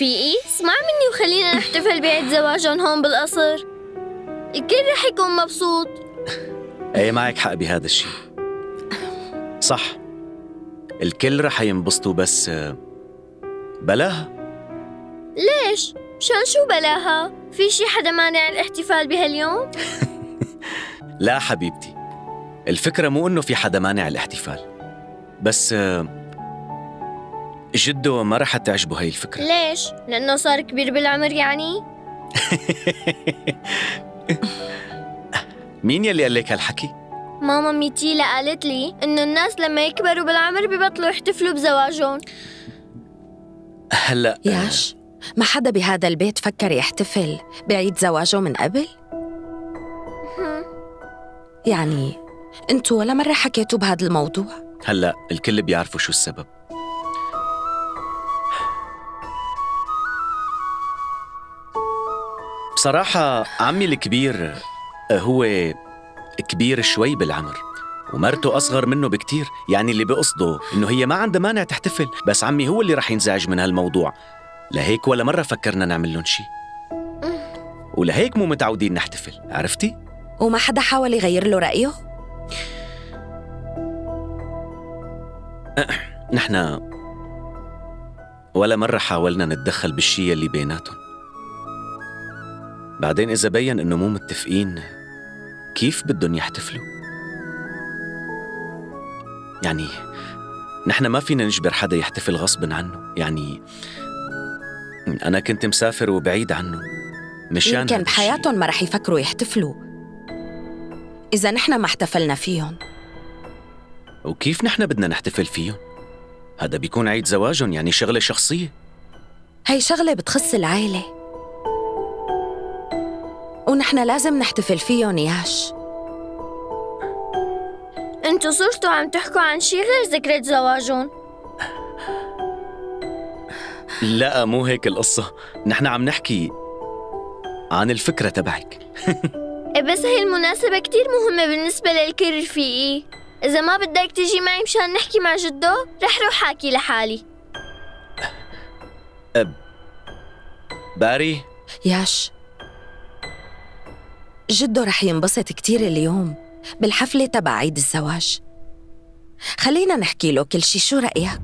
رفيقي اسمع مني وخلينا نحتفل بعيد زواجهم هون بالقصر. الكل رح يكون مبسوط. إيه معك حق بهذا الشيء. صح. الكل رح ينبسطوا بس بلاها؟ ليش؟ مشان شو بلاها؟ في شي حدا مانع الاحتفال بهاليوم؟ لا حبيبتي. الفكرة مو إنه في حدا مانع الاحتفال. بس جده ما رح تعجبه هاي الفكرة ليش؟ لأنه صار كبير بالعمر يعني؟ مين يلي قال لك هالحكي؟ ماما ميتيلا قالت لي إنه الناس لما يكبروا بالعمر ببطلوا يحتفلوا بزواجهم هلا آه، ياش ما حدا بهذا البيت فكر يحتفل بعيد زواجه من قبل؟ يعني أنتوا ولا مرة حكيتوا بهذا الموضوع؟ هلا الكل بيعرفوا شو السبب بصراحة عمي الكبير آه، هو كبير شوي بالعمر ومرته أصغر منه بكتير يعني اللي بقصده إنه هي ما عندها مانع تحتفل بس عمي هو اللي رح ينزعج من هالموضوع لهيك ولا مرة فكرنا نعمل لهم شي ولهيك مو متعودين نحتفل عرفتي؟ وما حدا حاول يغير له رأيه؟ نحن ولا مرة حاولنا نتدخل بالشي اللي بيناتهم بعدين إذا بين إنه مو متفقين كيف بدهم يحتفلوا؟ يعني نحن ما فينا نجبر حدا يحتفل غصب عنه يعني أنا كنت مسافر وبعيد عنه مشان يمكن. بحياتهم ما رح يفكروا يحتفلوا إذا نحن ما احتفلنا فيهم وكيف نحن بدنا نحتفل فيهم؟ هذا بيكون عيد زواجهم يعني شغلة شخصية هي شغلة بتخص العيلة ونحن لازم نحتفل فيهم ياش انتو صرتوا عم تحكوا عن شي غير ذكرى زواجهم لا مو هيك القصة. نحن عم نحكي عن الفكرة تبعك. إيه بس هي المناسبة كتير مهمة بالنسبة للكل رفيقي. إذا ما بدك تيجي معي مشان نحكي مع جدو رح روح حاكي لحالي. باري. ياش. جده رح ينبسط كتير اليوم بالحفلة تبع عيد الزواج خلينا نحكي له كل شي شو رأيك؟